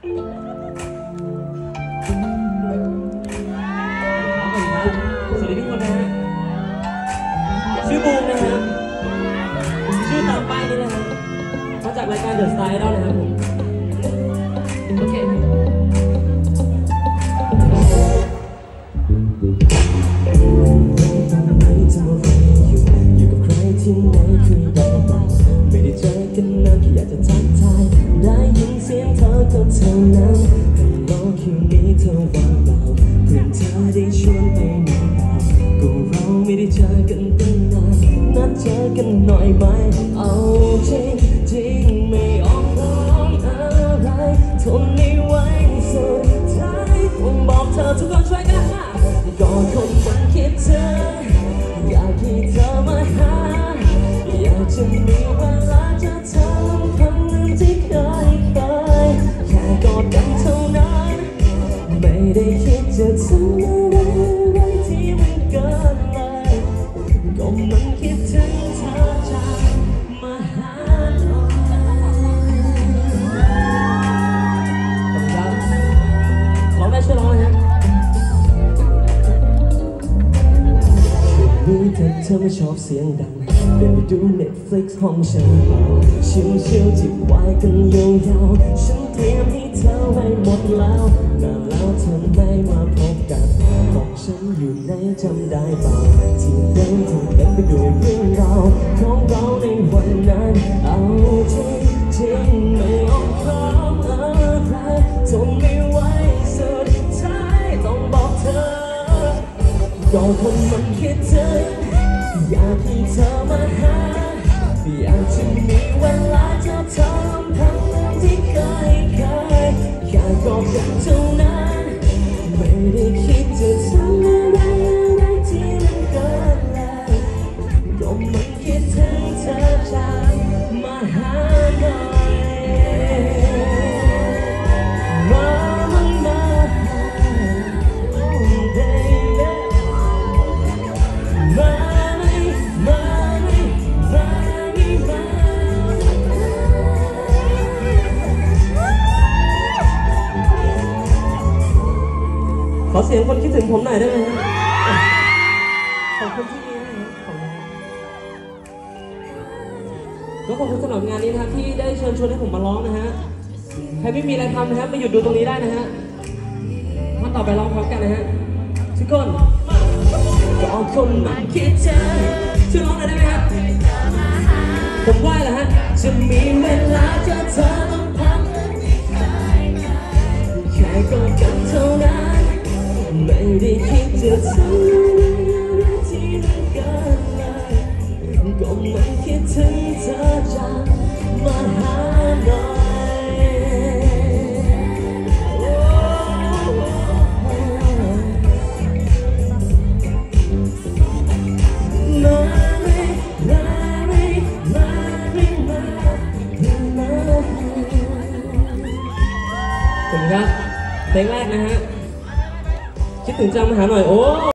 ครับสวัสดีทุกคนนะฮะ ชื่อบูมนะฮะ ชื่อตามป้ายนี้นะฮะมาจากรายการเดอะสไตล์แล้วนะครับผม โอเคอยู่กับใครที่ไหนคุยได้เปล่าไม่ได้เจอกันนานแค่อยากจะทัก เธอว่าเปล่าเพื่อนเธอได้ชวนไปไหนเปล่าก็เราไม่ได้เจอกันตั้งนานนัดเจอกันหน่อยไหมเอาจริงจริงไม่ออกร้องอะไรทนไม่ไหวสุดท้ายต้องบอกเธอทุกคนช่วยกันนะก่อนคนมันคิดถึงอยากให้เธอมาหาอยากจะมีเวลา ธอเธอไม่ชอบเสียงดังเดินไปดู Netflix ห้องฉันชิวชิวๆจิบไวน์กันยาวๆฉันเตรียมให้เธอไว้หมดแล้วนานแล้วเธอไม่มาพบกันบอกฉันอยู่ไหนจำได้เปล่าที่เดินเธอเต็มไปด้วยเรื่องราวของเราในวันนั้นเอาจริงจริงไม่ออกพร้อมอะไรทนไม่ไหวสุดท้ายต้องบอกเธอก็คนมันคิดถึงอ อยากให้เธอมาหาอยากจะมีเวลาจะทำทั้งเหมือนที่เคยเคยแค่กอดกันเท่านั้นไม่ได้ เสียงคนคิดถึงผมหน่อยได้ไหมฮะขอบคุณที่มีให้ขอบคุณครับก็ขอบคุณสำหรับงานนี้นะครับที่ได้เชิญชวนให้ผมมาร้องนะฮะใครไม่มีอะไรทำนะครับมาหยุดดูตรงนี้ได้นะฮะมาต่อไปร้องพร้อมกันนะฮะทุกคนก็คนมันคิดถึงช่วยร้องหน่อยได้ไหมครับผมไหว้แล้วฮะจะมีเวลาเจอเธอ คิดจะทำอะไรอะไรที่มันเกินเลยก็มันคิดถึงเธอจากมาหาหน่อยมาเลยมาเลยมาเลยมามา ขอบคุณครับเพลงแรกนะฮะ คิดถึงจัง